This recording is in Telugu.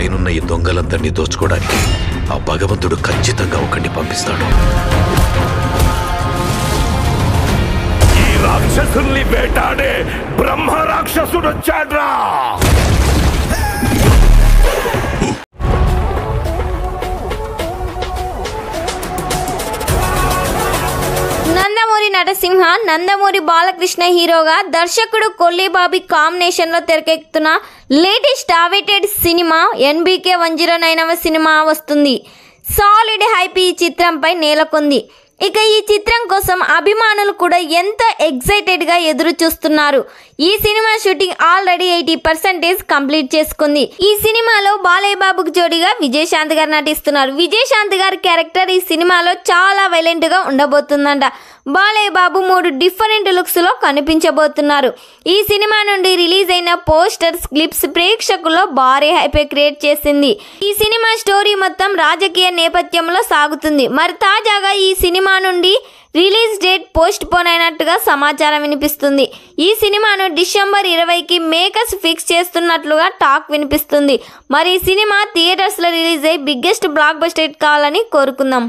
దొంగలందరినీ దోచుకోవడానికి ఆ భగవంతుడు ఖచ్చితంగా ఒకరిని పంపిస్తాడు. ఈ రాక్షసుల్ని వేటాడే బ్రహ్మ రాక్షసుడు వచ్చాడ్రా నరసింహ నందమూరి బాలకృష్ణ హీరోగా దర్శకుడు కొల్లిబాబి కాంబినేషన్లో తెరకెక్కుతున్న latest awaited cinema NBK one zero నైనవ సినిమా వస్తుంది. సాలిడ్ హైప్ ఈ చిత్రంపై నేలకొంది. ఇక ఈ చిత్రం కోసం అభిమానులు కూడా ఎంత ఎగ్జైటెడ్గా ఎదురు చూస్తున్నారు ఈ cinema shooting already eighty percentage complete చేసుకుంది. ఈ సినిమాలో బాలయ్య బాబుకి జోడిగా విజయశాంతి గారు నటిస్తున్నారు. విజయశాంతి గారి క్యారెక్టర్ ఈ సినిమాలో చాలా వైలెంట్గా ఉండబోతుందంట. బాలయ్య బాబు మూడు డిఫరెంట్ లుక్స్లో కనిపించబోతున్నారు. ఈ సినిమా నుండి రిలీజ్ అయిన పోస్టర్స్ క్లిప్స్ ప్రేక్షకుల్లో భారీ హైపే క్రియేట్ చేసింది. ఈ సినిమా స్టోరీ మొత్తం రాజకీయ నేపథ్యంలో సాగుతుంది. మరి తాజాగా ఈ సినిమా సినిమా నుండి రిలీజ్ డేట్ పోస్ట్ పోన్ అయినట్టుగా సమాచారం వినిపిస్తుంది. ఈ సినిమాను డిసెంబర్ ఇరవైకి మేకర్స్ ఫిక్స్ చేస్తున్నట్లుగా టాక్ వినిపిస్తుంది. మరి ఈ సినిమా థియేటర్స్లో రిలీజ్ అయ్యి బిగ్గెస్ట్ బ్లాక్ బస్టర్ కావాలని కోరుకుందాం.